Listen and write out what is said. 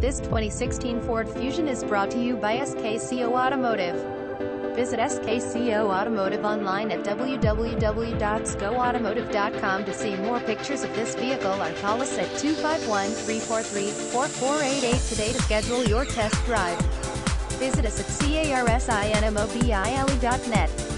This 2016 Ford Fusion is brought to you by SKCO Automotive. Visit SKCO Automotive online at www.skcoautomotive.com to see more pictures of this vehicle or call us at 251-343-4488 today to schedule your test drive. Visit us at carsinmobile.net.